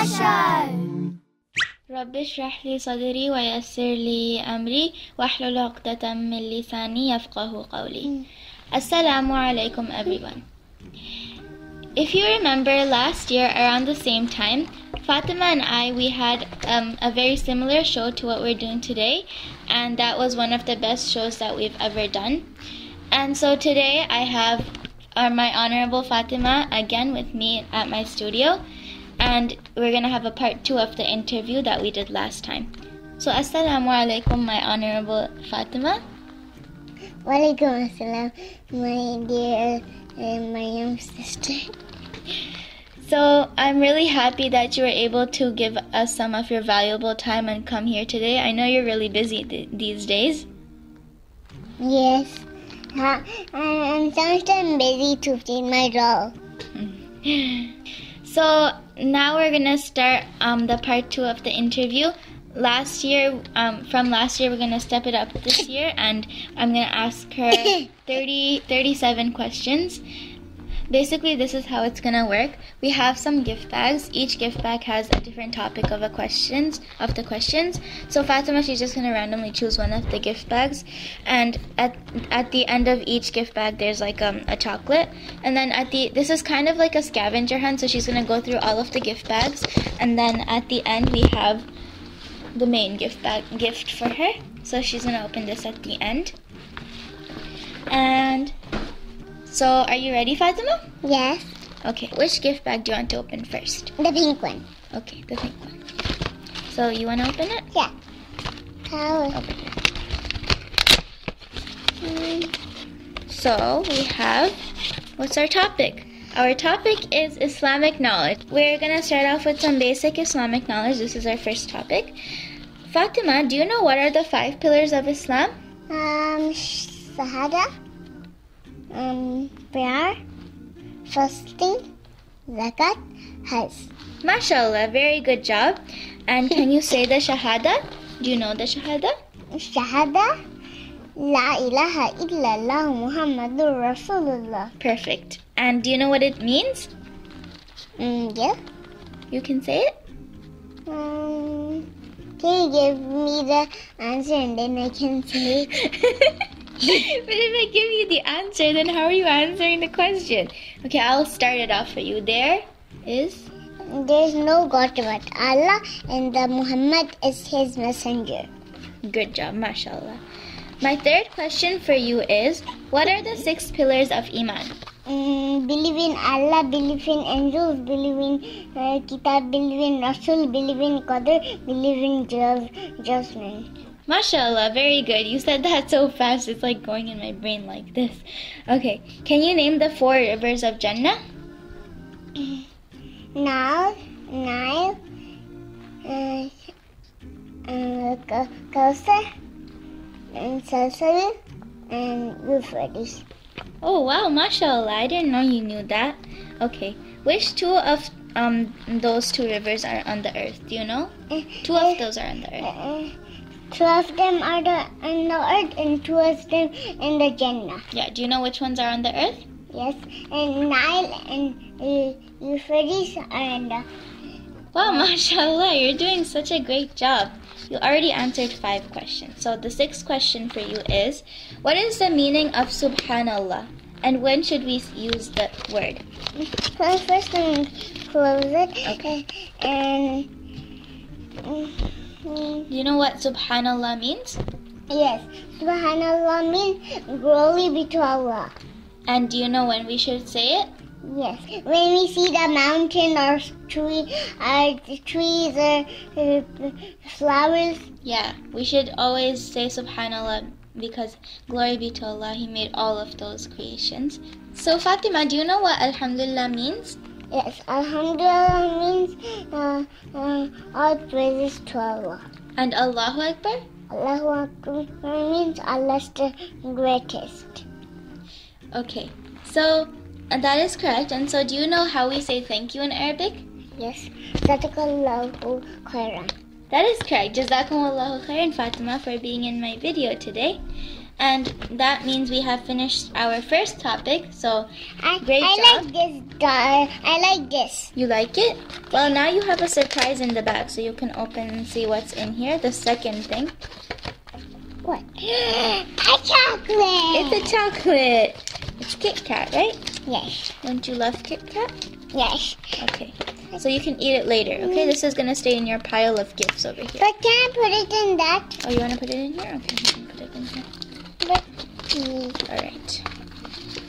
Show. رب اشرح لي صدري ويسر لي أمري واحلل عقدة من لساني يفقه قولي Assalamu alaikum everyone. If you remember last year around the same time, Fatima and I we had um, a very similar show to what we're doing today, and that was one of the best shows that we've ever done. And so today I have uh, my honorable Fatima again with me at my studio, and we're gonna have a part two of the interview that we did last time. So assalamu alaikum, my honorable Fatima. Walaikum assalam, my dear and uh, Maryam sister. So I'm really happy that you were able to give us some of your valuable time and come here today. I know you're really busy th- these days. Yes, uh, I'm sometimes busy to feed my dog. So now we're gonna start um, the part two of the interview. Last year, um, from last year, we're gonna step it up this year, and I'm gonna ask her 30, 37 questions. Basically, this is how it's gonna work. We have some gift bags. Each gift bag has a different topic of a questions of the questions. So Fatima, she's just gonna randomly choose one of the gift bags, and at at the end of each gift bag, there's like um, a chocolate, and then at the this is kind of like a scavenger hunt. So she's gonna go through all of the gift bags, and then at the end we have the main gift bag gift for her. So she's gonna open this at the end, and. So, are you ready, Fatima? Yes, Okay, which gift bag do you want to open first? the pink one. Okay, the pink one. So, you want to open it? Yeah. How? Open it. So, we have what's our topic? Our topic is Islamic knowledge. We're going to start off with some basic Islamic knowledge. This is our first topic. Fatima, do you know what are the five pillars of Islam? Um, Shahada. Um, prayer, fasting, zakat, hajj. MashaAllah, very good job. And can you say the Shahada? Do you know the Shahada? Shahada. La ilaha illallah Muhammadur Rasulullah. Perfect. And do you know what it means? Mm, yeah. You can say it? Um, can you give me the answer and then I can say it? but if I give you the answer, then how are you answering the question? Okay, I'll start it off for you. There is. There's no God but Allah and the Muhammad is his messenger. Good job, mashallah. My third question for you is What are the six pillars of Iman? Mm, believe in Allah, believe in angels, believe in uh, Kitab, believe in Rasul, believe in Qadr, believe in ju- judgment. Mashallah, very good. You said that so fast, it's like going in my brain like this. Okay, can you name the four rivers of Jannah? Now, Nile, uh, uh, Ka- and Salsabil, and Euphrates. Oh wow, mashallah. I didn't know you knew that. Okay. Which two of um those two rivers are on the earth? Do you know? Two of those are on the earth. Two of them are the, on the earth and two of them in the Jannah. Yeah, do you know which ones are on the earth? Yes, and Nile and uh, Euphrates are in the. Wow, mashallah, you're doing such a great job. You already answered five questions. So the sixth question for you is what is the meaning of subhanallah? And when should we use the word? Well, first I'm close it. Okay. And. mm, mm, Do you know what subhanallah means? Yes, Subhanallah means glory be to Allah. And do you know when we should say it? Yes, when we see the mountain or tree, or trees or uh, flowers, Yeah, we should always say subhanallah because glory be to Allah, He made all of those creations. So, Fatima, do you know what Alhamdulillah means? Yes, Alhamdulillah means uh, uh, all praises to Allah. And Allahu Akbar? Allahu Akbar means Allah's the greatest. Okay, so uh, that is correct. And so, do you know how we say thank you in Arabic? Yes, Sadakallahu khairan. That is correct. Jazakumullahu khairan, Fatima, for being in my video today. And that means we have finished our first topic. So I, Great I job. like this. doll. I like this. you like it? Well, now you have a surprise in the bag, so you can open and see what's in here. The second thing. What? a chocolate. It's a chocolate. It's Kit Kat, right? yes. Don't you love Kit Kat? Yes. Okay. So you can eat it later. Okay, this is gonna stay in your pile of gifts over here. But can I put it in that? Oh, you wanna put it in here? Okay, you can put it in here. All right.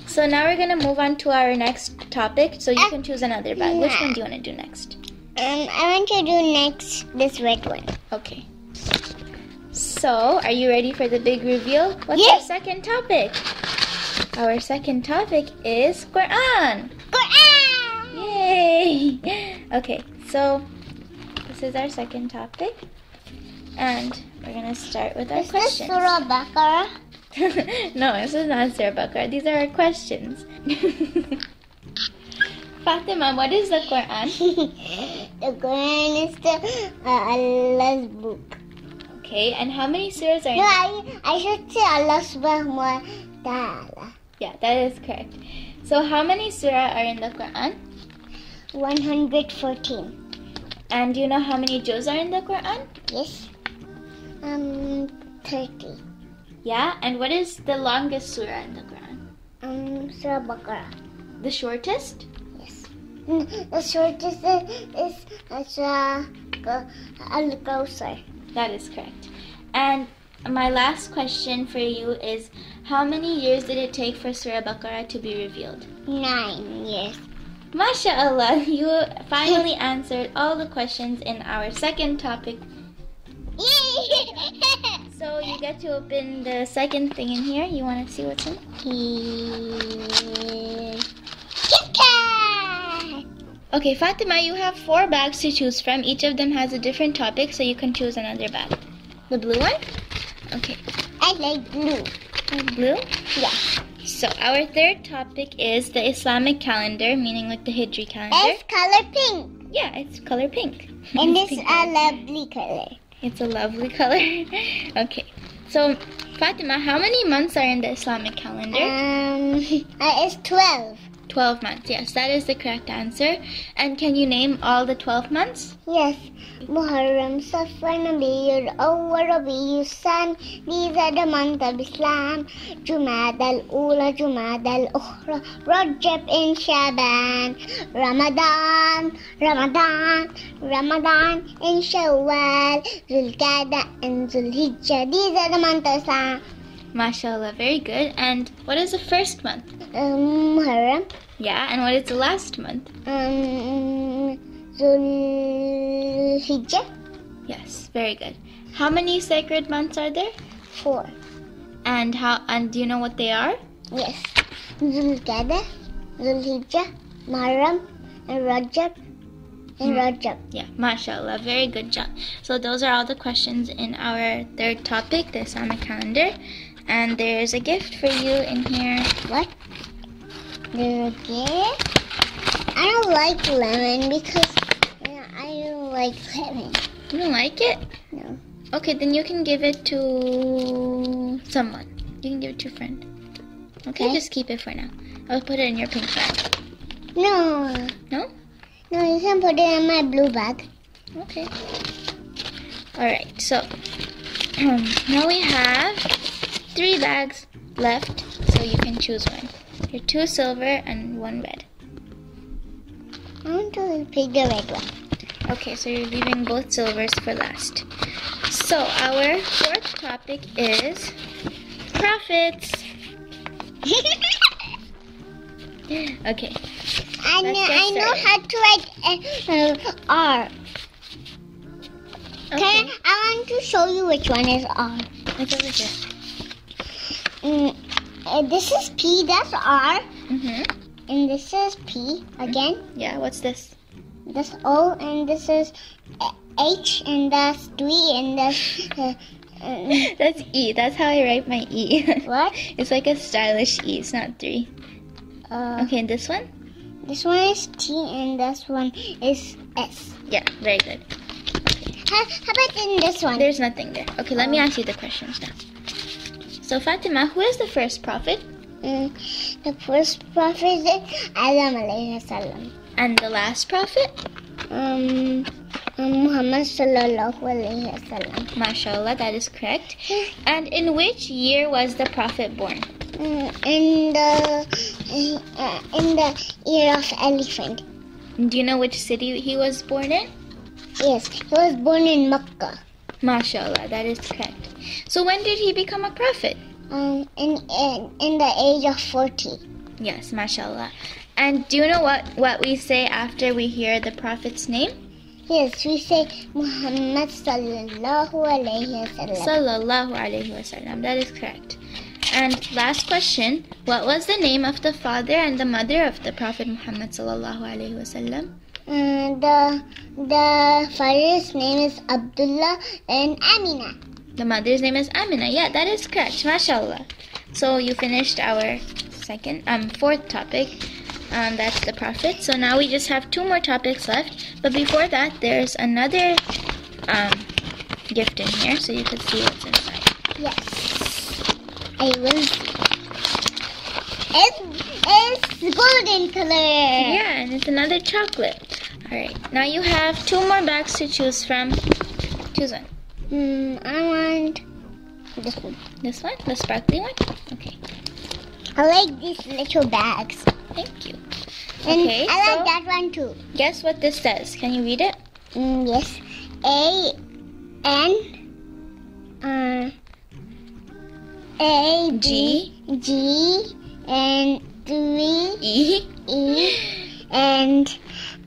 So now we're gonna move on to our next topic. So you can choose another bag. Which one do you wanna do next? um, I want to do next this red one. Okay. So, are you ready for the big reveal? What's Yes. our second topic? Our second topic is Quran. Quran. Yay! Okay, so this is our second topic. And we're gonna start with our Is this. Surah Baqarah? no, this is not Surah Baqarah. These are our questions. Fatima, what is the Quran? the Quran is the uh, Allah's book. Okay, and how many surahs are in No, I, I should say Allah subhanahu wa ta'ala. Yeah, that is correct. So how many surah are in the Quran? 114. And do you know how many juz are in the Quran? Yes. Um, 30. Yeah, and what is the longest surah in the Quran? Um, Surah Baqarah. The shortest? Yes. The shortest is, is Surah Ka- Al-Kawthar. That is correct. And my last question for you is how many years did it take for Surah Baqarah to be revealed? Nine years. MashaAllah, you finally answered all the questions in our second topic. Yay! So you get to open the second thing in here. You want to see what's in? Kit Kat! Okay, Fatima, you have four bags to choose from. Each of them has a different topic, so you can choose another bag. The blue one? Okay, I like blue. the blue? Yeah. So our third topic is the Islamic calendar, meaning like the Hijri calendar. It's color pink. Yeah, it's color pink. And It's a lovely color. It's a lovely color. okay, so Fatima, how many months are in the Islamic calendar? Um, uh, it's 12. 12 months. Yes, that is the correct answer. And can you name all the 12 months? Yes. Muharram, Safar, Nabiyyul Awwal, Rabiul San. These are the months of Islam. Jumad al-Ula, Jumad al-Ukhra, Rajab and Shaban. Ramadan, Ramadan, Ramadan and Shawwal. Zulqa'dah and Zulhijjah. These are the months of Islam. MashaAllah, very good. And what is the first month? Um, Muharram. Yeah, and what is the last month? Um, Zulhijjah. Yes, very good. How many sacred months are there? Four. And how and do you know what they are? Yes. Zulqa'dah, Zulhijjah, Muharram, and Rajab, and Hmm. Rajab. Yeah, mashallah, very good job. So those are all the questions in our third topic, the Islamic calendar. And there's a gift for you in here. What? Gift? I don't like lemon because I don't like lemon. You don't like it? No. Okay, then you can give it to someone. You can give it to a friend. Okay, Okay. just keep it for now. I'll put it in your pink bag. No. No? No, you can put it in my blue bag. Okay. Alright, so now we have three bags left, so you can choose one. Here, two silver and one red. I want to pick the red one. Okay, so you're leaving both silvers for last. So our fourth topic is prophets. Okay, I know, I know how to write uh, R. okay. Can I, I want to show you which one is R. It's over here. Mm, uh, this is P, that's R. Mhm. And this is P again. Yeah. What's this? This O, and this is uh, H, and that's three, and that's uh, uh, That's E. That's how I write my E. what? it's like a stylish E. It's not three. Uh, Okay, and this one? This one is T, and this one is S. Yeah. Very good. How, how about in this one? There's nothing there. Okay, let me ask you the questions now. So Fatima, who is the first prophet? Mm, the first prophet is Adam alayhi salam. And the last prophet? Um, um, Muhammad sallallahu alayhi wasallam. MashaAllah, that is correct. And in which year was the prophet born? Mm, in the in the year of elephant. Do you know which city he was born in? Yes, he was born in Makkah. MashaAllah, that is correct. So when did he become a prophet? Um, in, in in the age of forty. Yes, MashaAllah. And do you know what, what we say after we hear the prophet's name? Yes, we say Muhammad sallallahu alayhi wasallam. Sallallahu alayhi wasallam. That is correct. And last question, what was the name of the father and the mother of the Prophet Muhammad sallallahu alayhi wasallam? Uh, the the father's name is Abdullah and Amina. The mother's name is Amina. Yeah, that is correct. Mashallah. So you finished our second um fourth topic. Um, that's the prophet. So now we just have two more topics left. But before that, there's another um, gift in here, so you can see what's inside. Yes, I will. It's, it's golden color. Yeah, and it's another chocolate. All right. Now you have two more bags to choose from. Choose one. Hmm, I want this one. This one, the sparkly one. Okay. I like these little bags. Thank you. And Okay, I like so- that one too. Guess what this says? Can you read it? Mm, yes. A N uh, A G G and three E, E and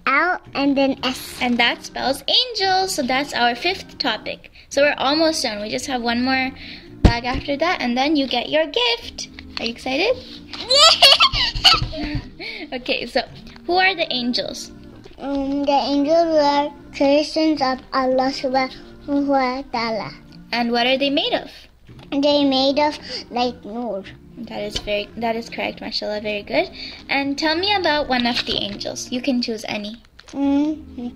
L and then S. and that spells angel. So that's our fifth topic. So we're almost done. We just have one more bag after that, and then you get your gift. Are you excited? okay, so who are the angels? um, the angels are creations of Allah subhanahu wa ta'ala. And what are they made of? They made of like nur. That is very that is correct, mashallah, very good. And tell me about one of the angels. You can choose any. Mm.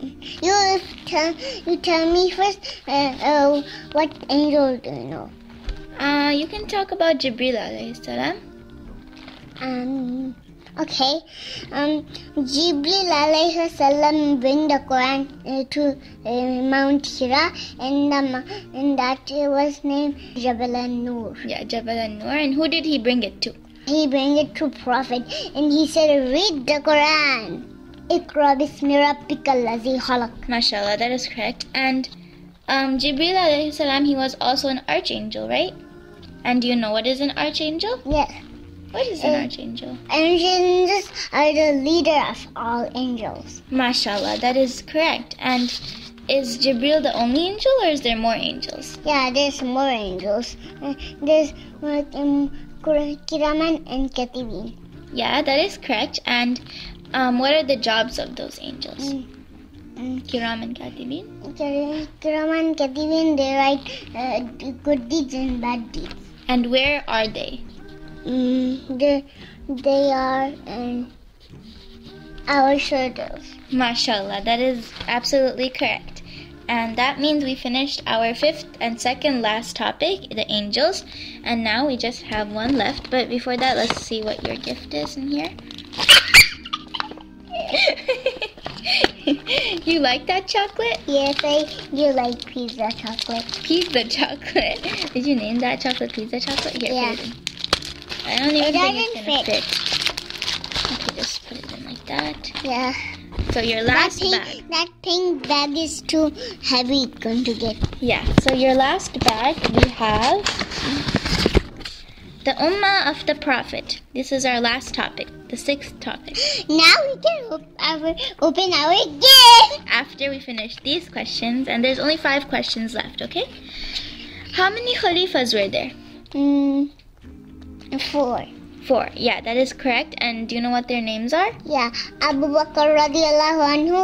You tell you tell me first. Uh, uh, what angel do you know? Uh, you can talk about Jibril alayhi salam. Um. Okay. Um. Jibril alayhi salam bring the Quran uh, to uh, Mount Hira, and mo- and that was named Jabal an-Nur. Yeah, Jabal an-Nur. And who did he bring it to? He bring it to Prophet, and he said, "Read the Quran." Ikra bismi rabbika allazi khalaq. Mashallah, that is correct. And um, Jibril alayhi salam, he was also an archangel, right? And do you know what is an archangel? Yes. What is an Uh, archangel? Angels are the leader of all angels. Mashallah, that is correct. And is Jibril the only angel or is there more angels? Yeah, there's more angels. There's um, Kir- Kiraman and Katibin. Yeah, that is correct. And um, what are the jobs of those angels? Kiram and Katibin. Kiram and Katibin, they write uh, good deeds and bad deeds. And where are they? Mm, they, they are in our shoulders. Mashallah, that is absolutely correct. And that means we finished our fifth and second last topic, the angels. And now we just have one left. But before that, let's see what your gift is in here. You like that chocolate? Yes, I do like pizza chocolate. Pizza chocolate. Did you name that chocolate pizza chocolate? Here, Yeah. I don't even It think it's gonna fit. fit. Okay, just put it in like that. Yeah. So your That last pink, bag. that pink bag is too heavy. Going to get. Yeah, so your last bag, we have the Ummah of the Prophet. This is our last topic, the sixth topic. Now we can open our gift. After we finish these questions, and there's only five questions left, okay? How many Khalifas were there? Mm, four. Four. Yeah, that is correct. And do you know what their names are? Yeah, Abu Bakr radiallahu anhu,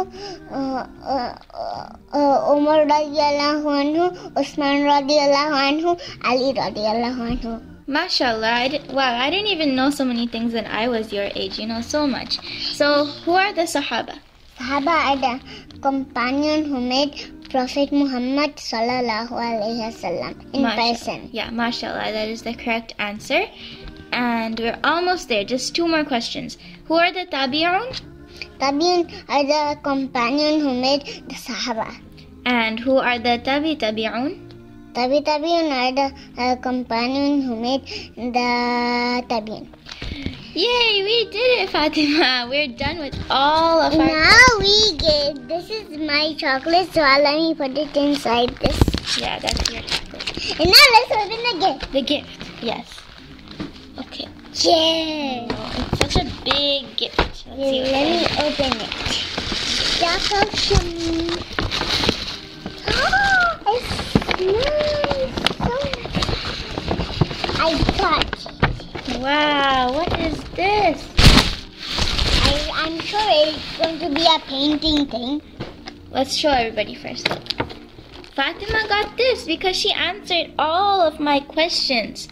uh, uh, uh, uh, Umar radiallahu anhu, Usman radiallahu anhu, Ali radiallahu anhu. Mashallah. I di- wow, I didn't even know so many things when I was your age. You know so much. So, who are the Sahaba? Sahaba are the companion who made Prophet Muhammad sallallahu alaihi wasallam in Mashallah. person. Yeah, mashallah, that is the correct answer. And we're almost there, just two more questions. Who are the tabi'un? Tabi'un are the companion who made the Sahaba. And who are the tabi tabi'un? Tabi Tabi'un are the uh, companion who made the Tabi'un. Yay, we did it, Fatima. We're done with all of our. Now we get this is my chocolate, so let me put it inside this. Yeah, that's your chocolate. And now let's open the gift. The gift, yes. Okay. Yeah. Oh, it's such a big gift. Let's see what Let it me open it. Chocolate. Oh, it smells so I touched. Wow, what is this? I, I'm sure it's going to be a painting thing. Let's show everybody first. Fatima got this because she answered all of my questions.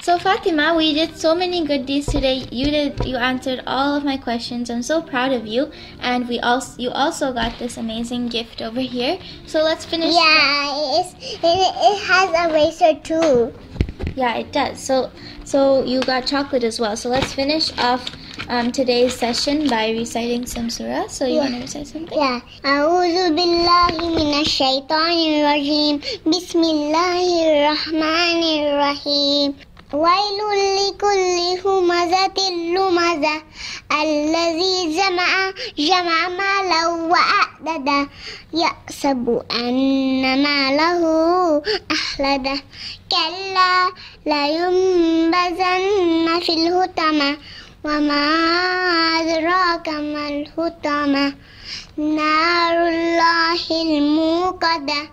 So Fatima, we did so many good deeds today. You did you answered all of my questions. I'm so proud of you. And we also you also got this amazing gift over here. So let's finish. Yeah, it, it has a razor too. Yeah, it does. So so you got chocolate as well. So let's finish off um, today's session by reciting some surah. So you Yeah. want to recite something? Yeah. أعوذ بالله من الشيطان الرجيم بسم الله الرحمن الرحيم ويل لكل همزة لمزة الذي جمع جمع مالا وأعدده يحسب أن ماله أخلده كلا لينبذن في الهتمة وما أدراك ما الهتمة نار الله الموقدة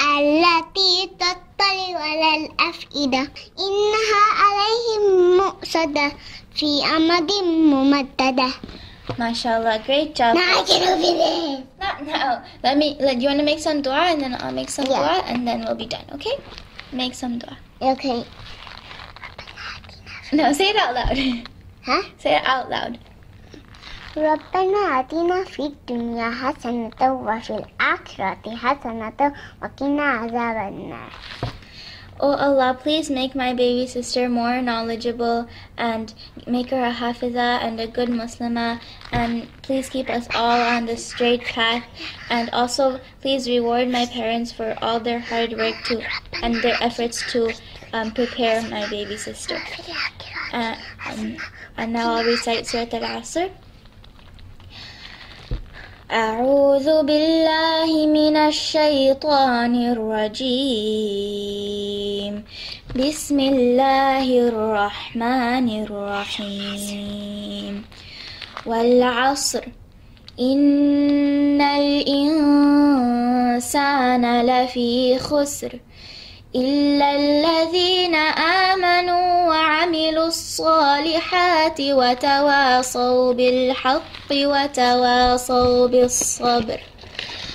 التي تطلع على الأفئدة إنها عليهم مؤصدة في أمد ممددة MashaAllah, great job. Now I can open it. Not now. Let me. Let, you want to make some dua, and then I'll make some Yeah. dua, and then we'll be done. Okay? Make some dua. Okay. No, say it out loud. Huh? say it out loud. ربنا آتنا في الدنيا حسنة وفي الآخرة حسنة وقنا عذاب النار Oh Allah, please make my baby sister more knowledgeable and make her a hafiza and a good Muslimah and please keep us all on the straight path and also please reward my parents for all their hard work to and their efforts to um, prepare my baby sister. Uh, um, and now I'll recite Surah Al-Asr. أعوذ بالله من الشيطان الرجيم. بسم الله الرحمن الرحيم. والعصر. إن الإنسان لفي خسر. إلا الذين آمنوا وعملوا الصالحات وتواصوا بالحق وتواصوا بالصبر.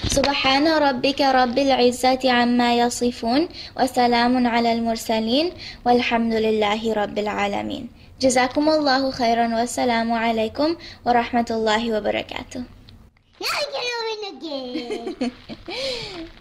سبحان ربك رب العزة عما يصفون وسلام على المرسلين والحمد لله رب العالمين. جزاكم الله خيرا والسلام عليكم ورحمة الله وبركاته.